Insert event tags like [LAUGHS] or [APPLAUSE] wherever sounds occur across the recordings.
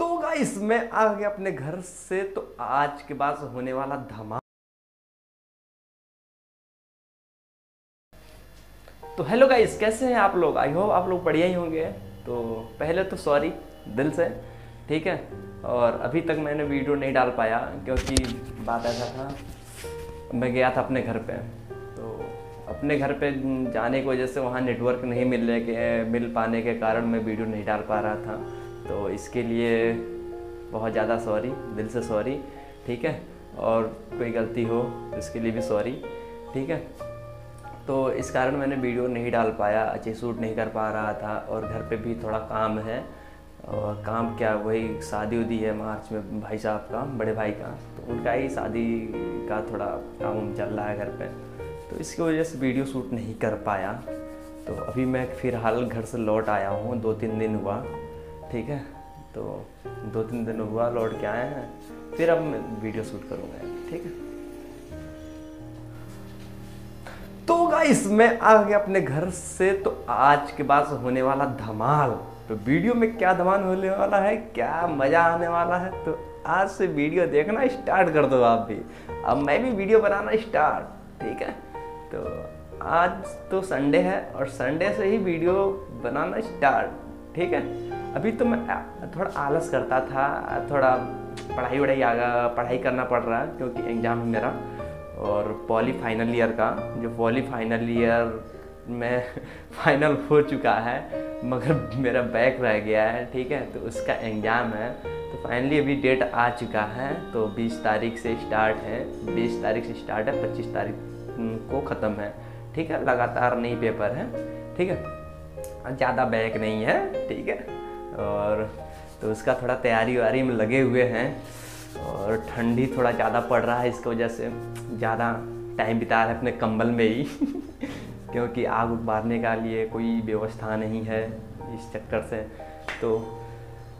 तो गाइस, मैं आ गया अपने घर से तो आज के बाद होने वाला धमाल। तो हेलो गाइस कैसे हैं आप लोग? आई होप आप लोग बढ़िया ही होंगे। तो पहले तो सॉरी दिल से, ठीक है? और अभी तक मैंने वीडियो नहीं डाल पाया, क्योंकि बात ऐसा था, मैं गया था अपने घर पे। तो अपने घर पे जाने की वजह से वहाँ नेटवर्क नहीं मिलने के, मिल पाने के कारण मैं वीडियो नहीं डाल पा रहा था। तो इसके लिए बहुत ज़्यादा सॉरी दिल से सॉरी ठीक है? और कोई गलती हो, इसके लिए भी सॉरी ठीक है? तो इस कारण मैंने वीडियो नहीं डाल पाया, अच्छे शूट नहीं कर पा रहा था और घर पे भी थोड़ा काम है। और काम क्या, वही शादी उदी है मार्च में भाई साहब का, बड़े भाई का तो उनका ही शादी का थोड़ा काम चल रहा है घर पे। तो इसकी वजह से वीडियो शूट नहीं कर पाया। तो अभी मैं फ़िलहाल घर से लौट आया हूँ, दो तीन दिन हुआ। ठीक है? तो दो तीन दिन हुआ, लौट के आए हैं। फिर अब मैं वीडियो शूट करूँगा। ठीक है? तो गाइस मैं आ गया अपने घर से। तो आज के बाद होने वाला धमाल। तो वीडियो में क्या धमाल होने वाला है? क्या मज़ा आने वाला है? तो आज से वीडियो देखना स्टार्ट कर दो आप भी। अब मैं भी वीडियो बनाना स्टार्ट ठीक है? तो आज तो संडे है और संडे से ही वीडियो बनाना स्टार्ट ठीक है? अभी तो मैं थोड़ा आलस करता था, थोड़ा पढ़ाई वढ़ाई आगा, पढ़ाई करना पड़ रहा है क्योंकि एग्ज़ाम है मेरा और पॉली फाइनल ईयर का, जो पॉली फाइनल ईयर में [LAUGHS] फाइनल हो चुका है, मगर मेरा बैक रह गया है, ठीक है? तो उसका एग्ज़ाम है तो फाइनली अभी डेट आ चुका है तो 20 तारीख से स्टार्ट है 20 तारीख से स्टार्ट है 25 तारीख को ख़त्म है, ठीक है? लगातार नई पेपर है, ठीक है? ज़्यादा बैक नहीं है, ठीक है? और तो उसका थोड़ा तैयारी वारी में लगे हुए हैं और ठंडी थोड़ा ज़्यादा पड़ रहा है इसकी वजह से। ज़्यादा टाइम बिता रहे अपने कंबल में ही। [LAUGHS] क्योंकि आग उबारने का लिए कोई व्यवस्था नहीं है इस चक्कर से। तो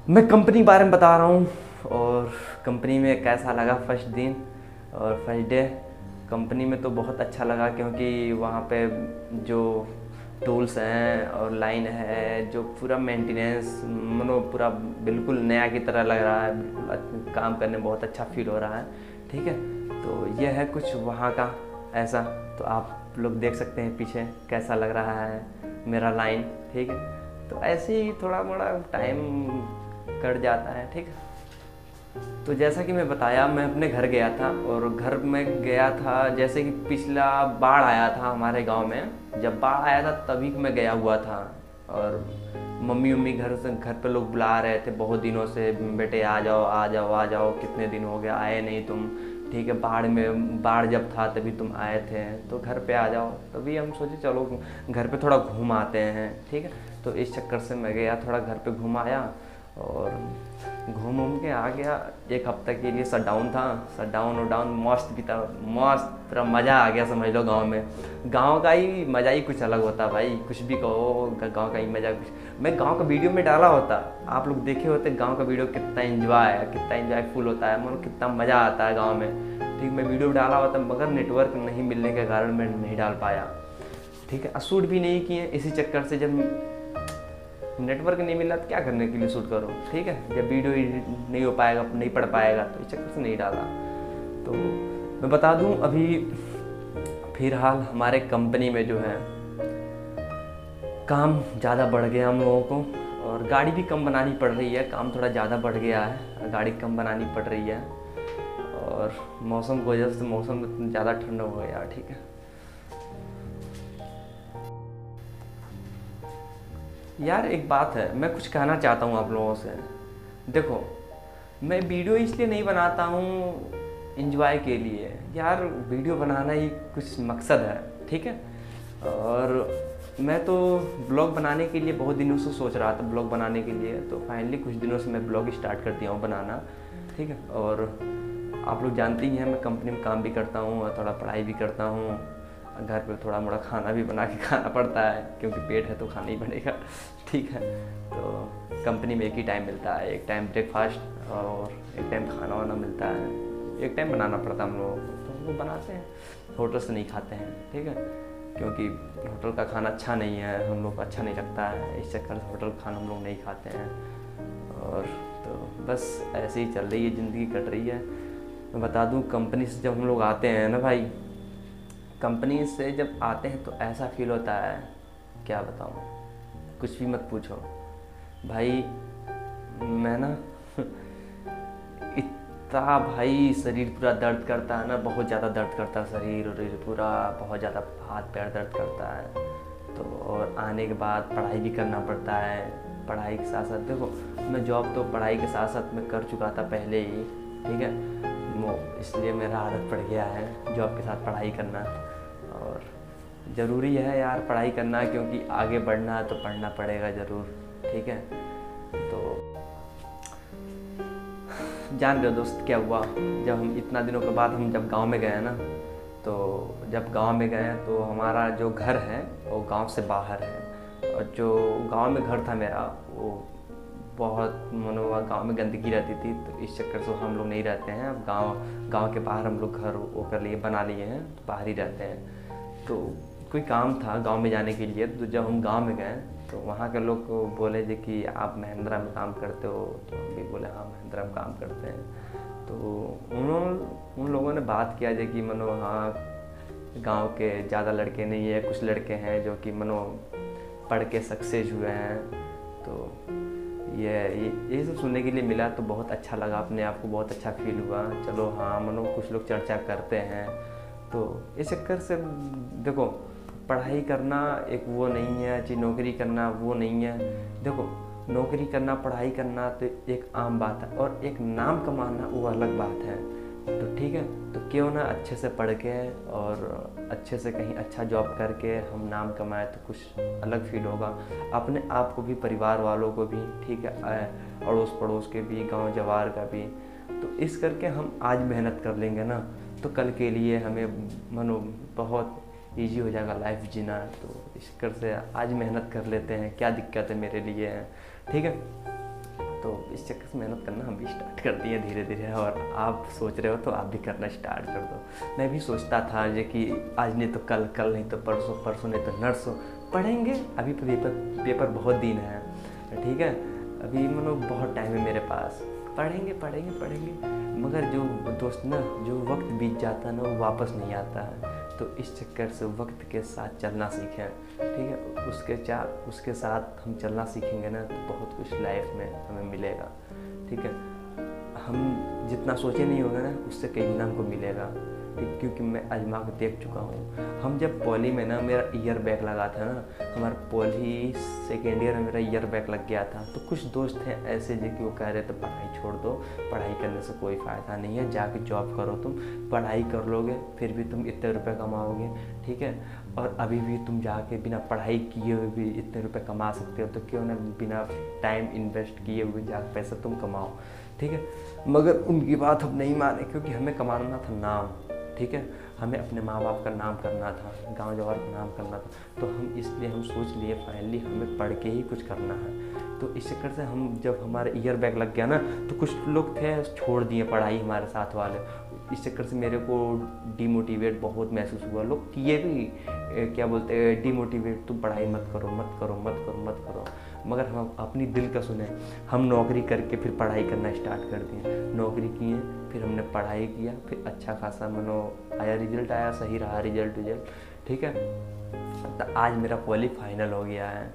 मैं कंपनी के बारे में बता रहा हूँ और कंपनी में कैसा लगा फ़र्स्ट दिन और फ़र्स्ट डे। कंपनी में तो बहुत अच्छा लगा क्योंकि वहाँ पे जो टूल्स हैं और लाइन है जो पूरा मेंटेनेंस मनो पूरा बिल्कुल नया की तरह लग रहा है। काम करने में बहुत अच्छा फील हो रहा है। ठीक है? तो ये है कुछ वहाँ का ऐसा। तो आप लोग देख सकते हैं पीछे कैसा लग रहा है मेरा लाइन ठीक है? तो ऐसे ही थोड़ा मोड़ा टाइम कट जाता है। ठीक है? तो जैसा कि मैं बताया, मैं अपने घर गया था और घर में गया था, जैसे कि पिछला बाढ़ आया था हमारे गाँव में। जब बाढ़ आया था तभी मैं गया हुआ था और मम्मी उम्मी घर से, घर पे लोग बुला रहे थे बहुत दिनों से, बेटे, आ जाओ आ जाओ आ जाओ, कितने दिन हो गया, आए नहीं तुम। ठीक है, बाढ़ में, बाढ़ जब था तभी तुम आए थे तो घर पे आ जाओ। तभी हम सोचे, चलो, घर पे थोड़ा घूम आते हैं। ठीक है तो इस चक्कर से मैं गया, थोड़ा घर पे घूम आया और घूम घूम के आ गया। एक हफ़्ते के लिए शट डाउन था। शट डाउन और डाउन मस्त भी था मस्त पूरा मज़ा आ गया समझ लो गाँव में। गाँव का ही मज़ा ही कुछ अलग होता भाई। कुछ भी कहो गाँव का ही मज़ा कुछ। मैं गाँव का वीडियो में डाला होता। आप लोग देखे होते गाँव का वीडियो कितना इन्जॉय है, कितना इन्जॉय फुल होता है मतलब कितना मज़ा आता है गाँव में। ठीक, मैं वीडियो डाला होता मगर नेटवर्क नहीं मिलने के कारण मैं नहीं डाल पाया। ठीक है शूट भी नहीं किए। इसी चक्कर से जब नेटवर्क नहीं मिला तो क्या करने के लिए शूट करो? ठीक है? जब वीडियो नहीं हो पाएगा, नहीं पढ़ पाएगा तो इस चक्कर से नहीं डाला। तो मैं बता दूँ, अभी फ़िलहाल हमारे कंपनी में जो है, काम ज़्यादा बढ़ गया हम लोगों को, और गाड़ी भी कम बनानी पड़ रही है, काम थोड़ा ज़्यादा बढ़ गया है, गाड़ी कम बनानी पड़ रही है, और मौसम की वजह से मौसम ज़्यादा ठंडा हो गया, ठीक है? यार एक बात है, मैं कुछ कहना चाहता हूँ आप लोगों से। देखो, मैं वीडियो इसलिए नहीं बनाता हूँ इंजॉय के लिए। यार, वीडियो बनाना ही कुछ मकसद है, ठीक है? और मैं तो ब्लॉग बनाने के लिए बहुत दिनों से सोच रहा था, ब्लॉग बनाने के लिए। तो फाइनली कुछ दिनों से मैं ब्लॉग स्टार्ट कर दिया हूँ बनाना, ठीक है? और आप लोग जानते ही हैं, मैं कंपनी में काम भी करता हूँ और थोड़ा पढ़ाई भी करता हूँ। घर पे थोड़ा मोड़ा खाना भी बना के [LAUGHS] खाना पड़ता है, क्योंकि पेट है तो खाना ही पड़ेगा। ठीक है। तो कंपनी में एक ही टाइम मिलता है, एक टाइम ब्रेकफास्ट और एक टाइम खाना वाना मिलता है। एक टाइम बनाना पड़ता है हम लोगों को तो हम लोग बनाते हैं, होटल से नहीं खाते हैं, ठीक है? क्योंकि होटल का खाना अच्छा नहीं है, हम लोग को अच्छा नहीं लगता है, इस चक्कर से होटल का खाना हम लोग नहीं खाते हैं। और तो बस ऐसे ही चल रही है, ज़िंदगी कट रही है। मैं बता दूँ कंपनी से जब हम लोग आते हैं ना भाई कंपनी से जब आते हैं तो ऐसा फील होता है, क्या बताऊँ? कुछ भी मत पूछो। भाई, मैं ना, इतना भाई शरीर पूरा दर्द करता है ना, बहुत ज़्यादा दर्द करता है शरीर और पूरा बहुत ज़्यादा हाथ पैर दर्द करता है। तो और आने के बाद पढ़ाई भी करना पड़ता है। पढ़ाई के साथ साथ देखो, मैं जॉब तो पढ़ाई के साथ साथ मैं कर चुका था पहले ही, ठीक है? इसलिए मेरा आदत पड़ गया है जॉब के साथ पढ़ाई करना। ज़रूरी है यार पढ़ाई करना, क्योंकि आगे बढ़ना है तो पढ़ना पड़ेगा ज़रूर, ठीक है? तो जान रहे हो दोस्त क्या हुआ? जब हम इतना दिनों के बाद हम जब गाँव में गए ना तो जब गाँव में गए तो हमारा जो घर है, वो गाँव से बाहर है। और जो गाँव में घर था मेरा, वो बहुत मनो गाँव में गंदगी रहती थी तो इस चक्कर से हम लोग नहीं रहते हैं। अब गाँव गाँव के बाहर हम लोग घर, वो कर लिए, बना लिए हैं तो बाहर ही रहते हैं। तो कोई काम था गाँव में जाने के लिए तो जब हम गाँव में गए तो वहाँ के लोग बोले जे कि आप महिंद्रा में काम करते हो तो हम भी बोले हाँ महिंद्रा में काम करते हैं। तो उन्होंने उन लोगों ने बात किया जे कि मनो हाँ गाँव के ज़्यादा लड़के नहीं है, कुछ लड़के हैं जो कि मनो पढ़ के सक्सेस हुए हैं। तो ये ये सब सुनने के लिए मिला तो बहुत अच्छा लगा अपने आप को, बहुत अच्छा फील हुआ। चलो हाँ मनो, कुछ लोग चर्चा करते हैं। तो इस चक्कर से, देखो पढ़ाई करना एक वो नहीं है, जी नौकरी करना वो नहीं है। देखो, नौकरी करना, पढ़ाई करना तो एक आम बात है और एक नाम कमाना वो अलग बात है। तो ठीक है तो क्यों ना अच्छे से पढ़ के और अच्छे से कहीं अच्छा जॉब करके हम नाम कमाए तो कुछ अलग फील होगा। अपने आप को भी, परिवार वालों को भी, ठीक है अड़ोस पड़ोस के भी गाँव जवार का भी। तो इस करके हम आज मेहनत कर लेंगे ना। तो कल के लिए हमें मनो, बहुत ईजी हो जाएगा लाइफ जीना तो इस कर से आज मेहनत कर लेते हैं, क्या दिक्कत है मेरे लिए ठीक है? तो इस चक्कर से मेहनत करना हम भी स्टार्ट कर दिए धीरे धीरे और आप सोच रहे हो तो आप भी करना स्टार्ट कर दो। मैं भी सोचता था जो कि आज नहीं तो कल कल नहीं तो परसों परसों नहीं तो नर्सों, पढ़ेंगे। अभी तो पेपर पेपर बहुत दिन है, ठीक है? अभी मतलब बहुत टाइम है मेरे पास। पढ़ेंगे पढ़ेंगे पढ़ेंगे, मगर जो दोस्त ना, जो वक्त बीत जाता है ना, वो वापस नहीं आता है। तो इस चक्कर से वक्त के साथ चलना सीखें, ठीक है? उसके चा, उसके साथ हम चलना सीखेंगे ना तो बहुत कुछ लाइफ में हमें मिलेगा, ठीक है? हम जितना सोचे नहीं होगा ना, उससे कई गुना हमको मिलेगा। क्योंकि मैं आजमा के देख चुका हूँ। हम जब पॉली में ना मेरा ईयर बैग लगा था ना, हमारा पॉली सेकेंड ईयर में मेरा ईयर बैग लग गया था। तो कुछ दोस्त हैं ऐसे जो कि वो कह रहे थे, पढ़ाई छोड़ दो, पढ़ाई करने से कोई फ़ायदा नहीं है, जाके जॉब करो तुम, पढ़ाई कर लोगे, फिर भी तुम इतने रुपये कमाओगे। ठीक है? और अभी भी तुम जाके बिना पढ़ाई किए हुए भी इतने रुपए कमा सकते हो तो क्यों ना बिना टाइम इन्वेस्ट किए हुए जाके पैसा तुम कमाओ? ठीक है? मगर उनकी बात हम नहीं माने, क्योंकि हमें कमाना था नाम। ठीक है? हमें अपने माँ बाप का नाम करना था, गाँव जवाहर का नाम करना था तो हम इसलिए हम सोच लिए फाइनली हमें पढ़ के ही कुछ करना है। तो इस चक्कर से हम, जब हमारे ईयर बैग लग गया ना तो कुछ लोग थे छोड़ दिए पढ़ाई हमारे साथ वाले। इस चक्कर से मेरे को डिमोटिवेट बहुत महसूस हुआ। लोग किए भी क्या बोलते हैं डिमोटिवेट तुम पढ़ाई मत करो मत करो मत करो मत करो। मगर हम अपनी दिल का सुने। हम नौकरी करके फिर पढ़ाई करना स्टार्ट कर दिए। नौकरी किए, फिर हमने पढ़ाई किया, फिर अच्छा खासा मनो आया रिज़ल्ट आया सही रहा रिज़ल्ट रिज़ल्ट ठीक है? तो आज मेरा पॉली फाइनल हो गया है।